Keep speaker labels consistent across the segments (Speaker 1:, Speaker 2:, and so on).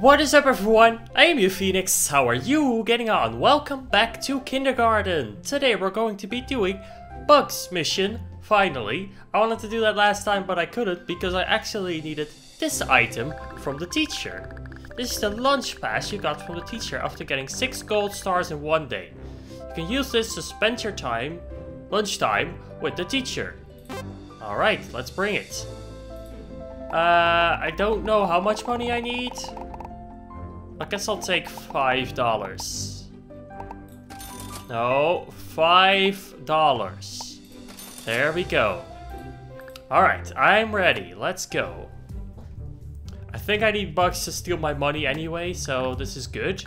Speaker 1: What is up everyone? I am YouPhoenix, how are you getting on? Welcome back to kindergarten! Today we're going to be doing Buggs mission, finally. I wanted to do that last time but I couldn't because I actually needed this item from the teacher. This is the lunch pass you got from the teacher after getting 6 gold stars in one day. You can use this to spend your time, lunchtime, with the teacher. Alright, let's bring it. Uh, I don't know how much money I need. I guess I'll take five dollars. No, five dollars. There we go. Alright, I'm ready. Let's go. I think I need Buggs to steal my money anyway, so this is good.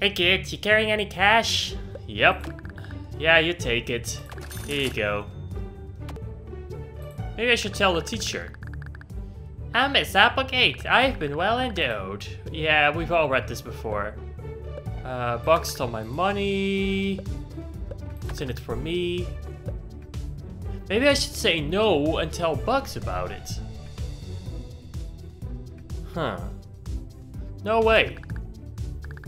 Speaker 1: Hey kid, you carrying any cash? Yep. Yeah, you take it. Here you go. Maybe I should tell the teacher. I'm Miss Applegate. I've been well endowed. Yeah, we've all read this before. Uh, Buggs stole my money. In it for me? Maybe I should say no and tell Buggs about it. Huh. No way.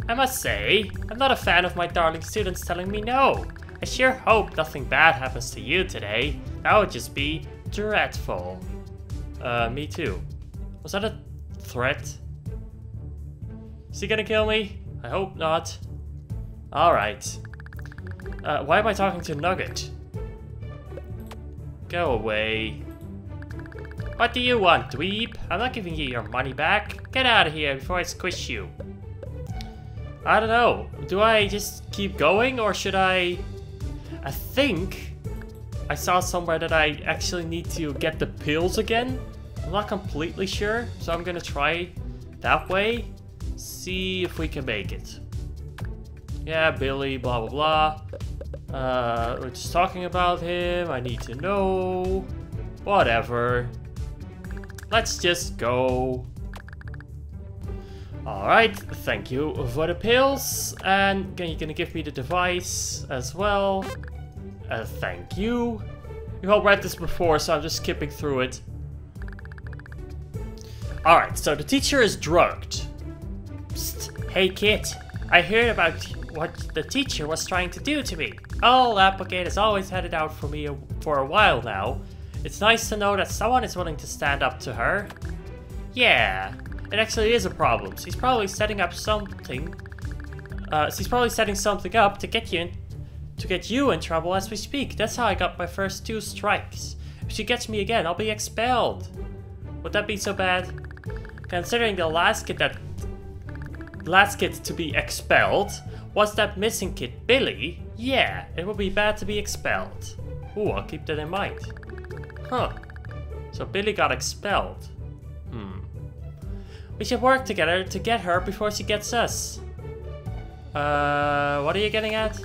Speaker 1: I must say, I'm not a fan of my darling students telling me no. I sure hope nothing bad happens to you today. That would just be dreadful. Uh, me too. Was that a threat? Is he gonna kill me? I hope not. Alright. Uh, why am I talking to Nugget? Go away. What do you want, dweeb? I'm not giving you your money back. Get out of here before I squish you. I don't know. Do I just keep going or should I... I think I saw somewhere that I actually need to get the pills again. I'm not completely sure, so I'm gonna try that way. See if we can make it. Yeah, Billy, blah blah blah. Uh, we're just talking about him. I need to know. Whatever. Let's just go. Alright, thank you for the pills. And you're gonna give me the device as well. Uh, thank you. You've all read this before, so I'm just skipping through it. Alright, so the teacher is drugged. Psst. Hey kid, I heard about what the teacher was trying to do to me. Oh, Applegate has always had it out for me for a while now. It's nice to know that someone is willing to stand up to her. Yeah, it actually is a problem. She's probably setting up something. Uh, she's probably setting something up to get you in, to get you in trouble as we speak. That's how I got my first two strikes. If she gets me again, I'll be expelled. Would that be so bad? Considering the last kid that last kid to be expelled was that missing kid Billy, yeah, it would be bad to be expelled. Ooh, I'll keep that in mind. Huh. So Billy got expelled. Hmm. We should work together to get her before she gets us. Uh, what are you getting at?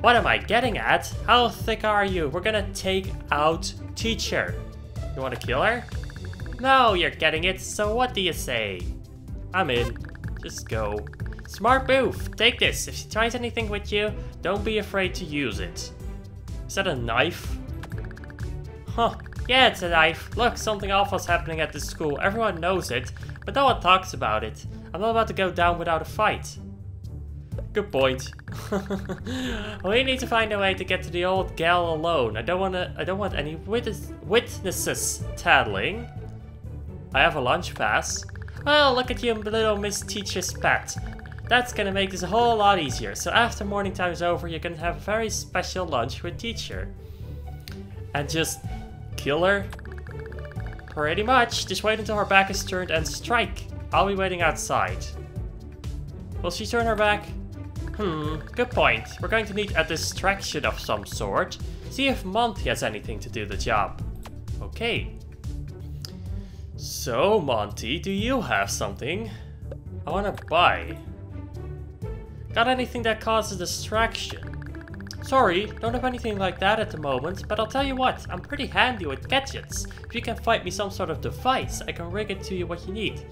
Speaker 1: What am I getting at? How thick are you? We're gonna take out teacher. You wanna kill her? No, you're getting it, so what do you say? I'm in. Just go. Smart move! Take this. If she tries anything with you, don't be afraid to use it. Is that a knife? Huh. Yeah, it's a knife. Look, something awful's happening at this school. Everyone knows it, but no one talks about it. I'm not about to go down without a fight. Good point. we need to find a way to get to the old gal alone. I don't want to. I don't want any witness, witnesses tattling. I have a lunch pass. Well, look at you, little Miss Teacher's pet. That's gonna make this a whole lot easier. So after morning time is over, you're gonna have a very special lunch with teacher. And just kill her? Pretty much. Just wait until her back is turned and strike. I'll be waiting outside. Will she turn her back? Hmm, good point. We're going to need a distraction of some sort. See if Monty has anything to do the job. Okay, so, Monty, do you have something? I wanna buy. Got anything that causes distraction? Sorry, don't have anything like that at the moment, but I'll tell you what, I'm pretty handy with gadgets. If you can find me some sort of device, I can rig it to you what you need.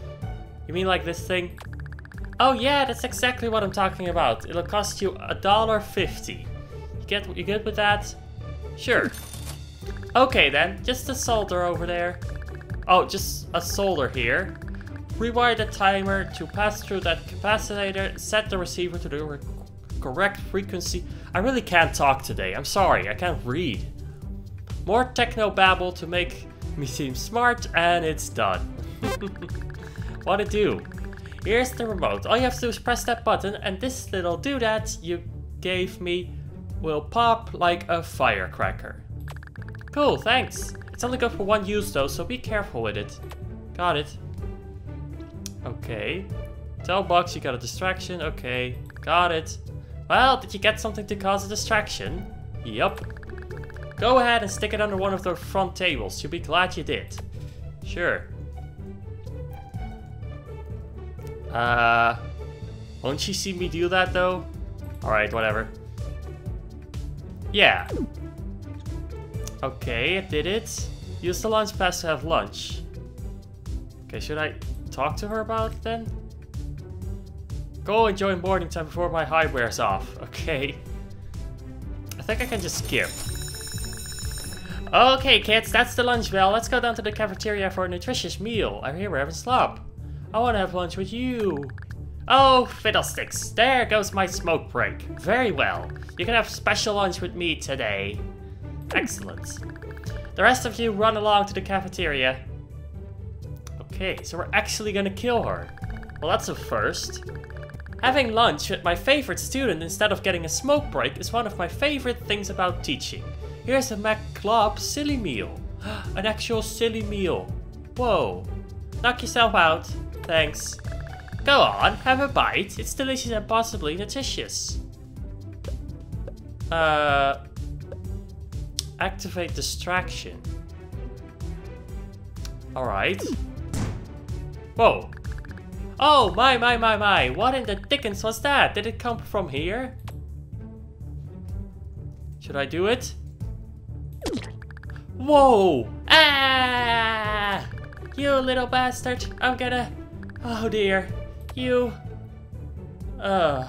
Speaker 1: You mean like this thing? Oh yeah, that's exactly what I'm talking about. It'll cost you a dollar fifty. You get you good with that? Sure. Okay then, just the solder over there. Oh, just a solder here. Rewire the timer to pass through that capacitor, set the receiver to the correct frequency. I really can't talk today, I'm sorry, I can't read. More techno babble to make me seem smart, and it's done. what to do? Here's the remote. All you have to do is press that button, and this little doodad you gave me will pop like a firecracker. Cool, thanks. It's only good for one use though, so be careful with it. Got it. Okay. Tell box you got a distraction. Okay, got it. Well, did you get something to cause a distraction? Yup. Go ahead and stick it under one of those front tables. You'll be glad you did. Sure. Uh, won't she see me do that though? Alright, whatever. Yeah. Okay, I did it. Use the lunch pass to have lunch. Okay, should I talk to her about it then? Go enjoy morning time before my high wears off. Okay. I think I can just skip. Okay, kids, that's the lunch bell. Let's go down to the cafeteria for a nutritious meal. I hear we're having slop. I want to have lunch with you. Oh, fiddlesticks. There goes my smoke break. Very well. You can have special lunch with me today. Excellent. The rest of you run along to the cafeteria. Okay, so we're actually gonna kill her. Well, that's a first. Having lunch with my favorite student instead of getting a smoke break is one of my favorite things about teaching. Here's a McClub silly meal. An actual silly meal. Whoa. Knock yourself out. Thanks. Go on, have a bite. It's delicious and possibly nutritious. Uh, activate distraction. Alright. Whoa. Oh, my, my, my, my. What in the dickens was that? Did it come from here? Should I do it? Whoa! Ah! You little bastard! I'm gonna... Oh dear. You... Uh...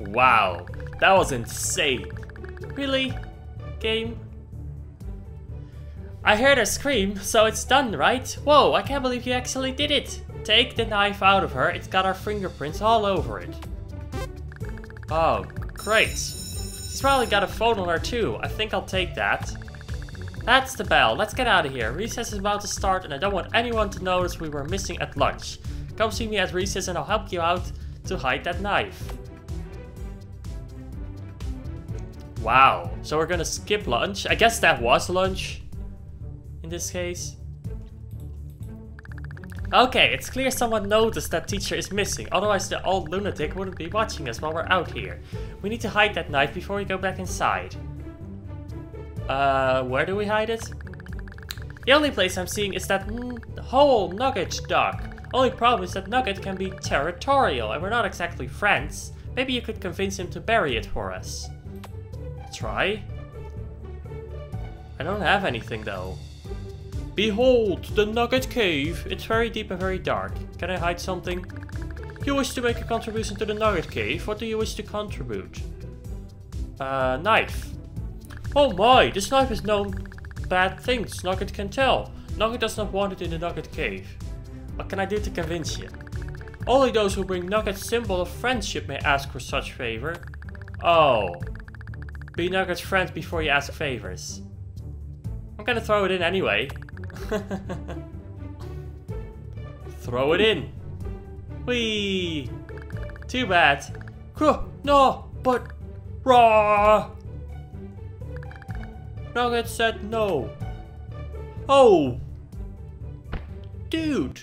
Speaker 1: wow. That was insane. Really? Game? I heard her scream, so it's done, right? Whoa, I can't believe you actually did it. Take the knife out of her, it's got our fingerprints all over it. Oh, great. She's probably got a phone on her too. I think I'll take that. That's the bell. Let's get out of here. Recess is about to start and I don't want anyone to notice we were missing at lunch. Come see me at recess and I'll help you out to hide that knife. Wow. So we're gonna skip lunch. I guess that was lunch. In this case. Okay, it's clear someone noticed that teacher is missing, otherwise the old lunatic wouldn't be watching us while we're out here. We need to hide that knife before we go back inside. Uh, where do we hide it? The only place I'm seeing is that whole Nugget dock. Only problem is that Nugget can be territorial, and we're not exactly friends. Maybe you could convince him to bury it for us. Try? I don't have anything though. Behold, the Nugget Cave. It's very deep and very dark. Can I hide something? You wish to make a contribution to the Nugget Cave. What do you wish to contribute? Uh, knife. Oh my, this knife is known bad things. Nugget can tell. Nugget does not want it in the Nugget Cave. What can I do to convince you? Only those who bring Nugget's symbol of friendship may ask for such favor. Oh. Be Nugget's friend before you ask favors. I'm gonna throw it in anyway. Throw it in. Whee! Too bad. No, but... Raw! Nugget said no. Oh! Dude!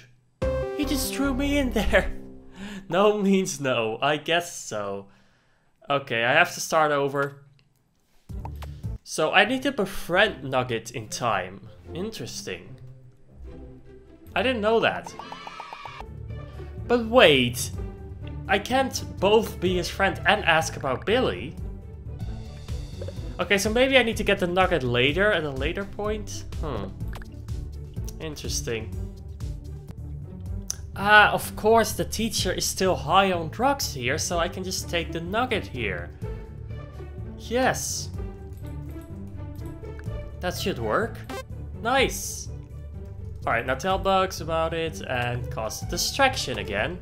Speaker 1: He just threw me in there. No means no. I guess so. Okay, I have to start over. So I need to befriend Nugget in time. Interesting. I didn't know that. But wait, I can't both be his friend and ask about Billy. Okay, so maybe I need to get the nugget later, at a later point? Hmm. Interesting. Ah, of course the teacher is still high on drugs here, so I can just take the nugget here. Yes. That should work. Nice. Alright, now tell Buggs about it and cause distraction again.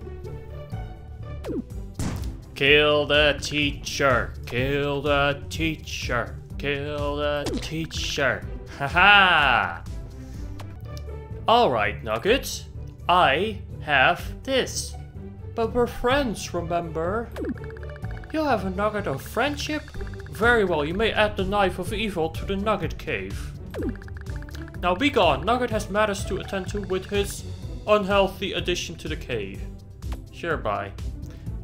Speaker 1: Kill the teacher! Kill the teacher! Kill the teacher! Haha! Alright, Nugget. I have this. But we're friends, remember? You have a nugget of friendship? Very well, you may add the knife of evil to the nugget cave. Now be gone, Nugget has matters to attend to with his unhealthy addition to the cave. Sure, bye.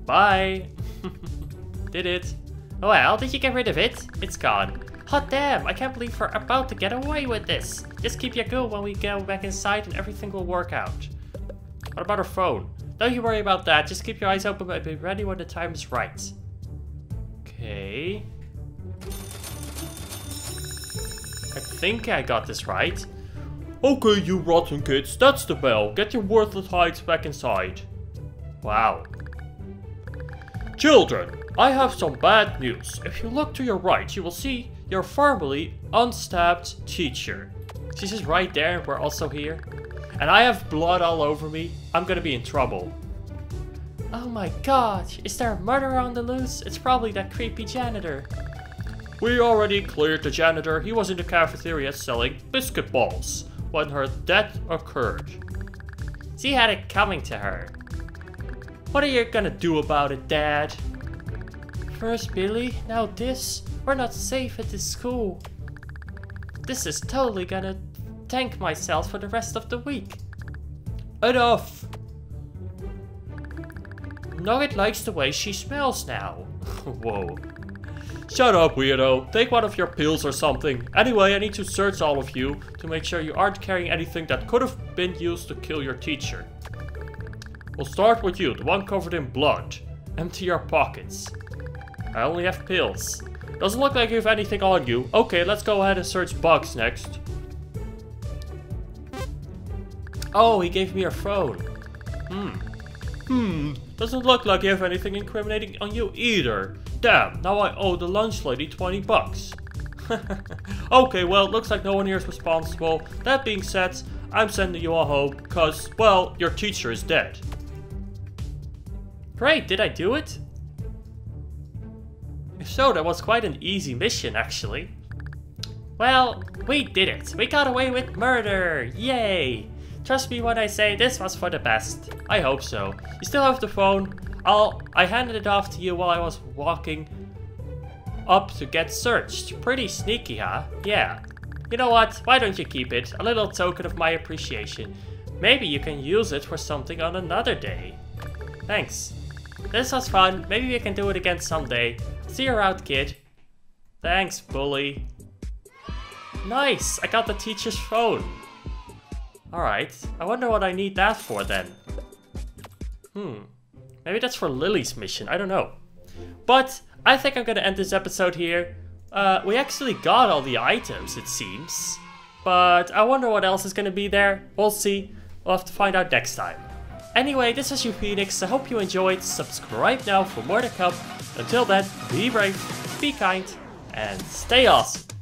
Speaker 1: Bye! Did it. Well, did you get rid of it? It's gone. Hot damn, I can't believe we're about to get away with this. Just keep your cool when we go back inside and everything will work out. What about our phone? Don't you worry about that, just keep your eyes open and be ready when the time is right. Okay. I think I got this right. Okay, you rotten kids, that's the bell. Get your worthless hides back inside. Wow. Children, I have some bad news. If you look to your right, you will see your formerly unstabbed teacher. She's just right there we're also here. And I have blood all over me. I'm gonna be in trouble. Oh my god, is there a murderer on the loose? It's probably that creepy janitor. We already cleared the janitor. He was in the cafeteria selling biscuit balls when her death occurred. She had it coming to her. What are you gonna do about it, Dad? First Billy, now this. We're not safe at this school. This is totally gonna tank myself for the rest of the week. Enough! Nugget likes the way she smells now. Whoa. Shut up, weirdo. Take one of your pills or something. Anyway, I need to search all of you to make sure you aren't carrying anything that could have been used to kill your teacher. We'll start with you, the one covered in blood. Empty your pockets. I only have pills. Doesn't look like you have anything on you. Okay, let's go ahead and search Buggs next. Oh, he gave me a phone. Hmm. Hmm, doesn't look like you have anything incriminating on you either. Damn, now I owe the lunch lady 20 bucks. okay, well, it looks like no one here is responsible. That being said, I'm sending you all home, because, well, your teacher is dead. Great, did I do it? If so, that was quite an easy mission, actually. Well, we did it. We got away with murder. Yay! Trust me when I say this was for the best. I hope so. You still have the phone. I'll I handed it off to you while I was walking up to get searched. Pretty sneaky, huh? Yeah. You know what? Why don't you keep it? A little token of my appreciation. Maybe you can use it for something on another day. Thanks. This was fun. Maybe we can do it again someday. See you around, kid. Thanks, bully. Nice! I got the teacher's phone. Alright, I wonder what I need that for then. Hmm, maybe that's for Lily's mission, I don't know. But I think I'm gonna end this episode here. Uh, we actually got all the items, it seems. But I wonder what else is gonna be there. We'll see. We'll have to find out next time. Anyway, this is YouPhoenix. I hope you enjoyed. Subscribe now for more to come. Until then, be brave, be kind, and stay awesome.